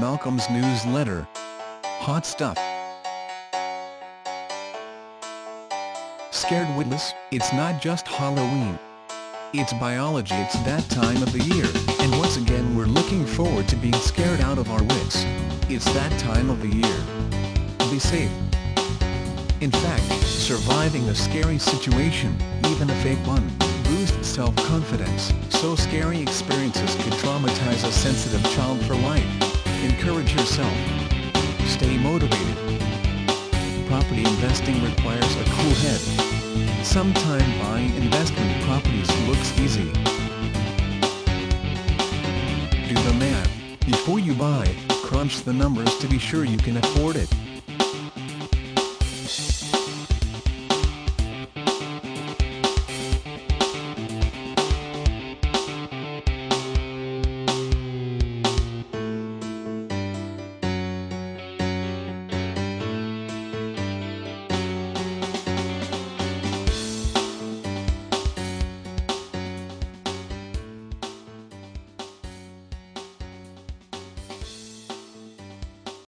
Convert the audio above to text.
Malcolm's newsletter. Hot stuff. Scared Witless, it's not just Halloween. It's biology it's that time of the year, and once again we're looking forward to being scared out of our wits. It's that time of the year. Be safe. In fact, surviving a scary situation, even a fake one, boosts self-confidence, so scary experiences could traumatize a sensitive child for life. Encourage yourself. Stay motivated. Property investing requires a cool head. Sometime buying investment properties looks easy. Do the math. Before you buy, crunch the numbers to be sure you can afford it.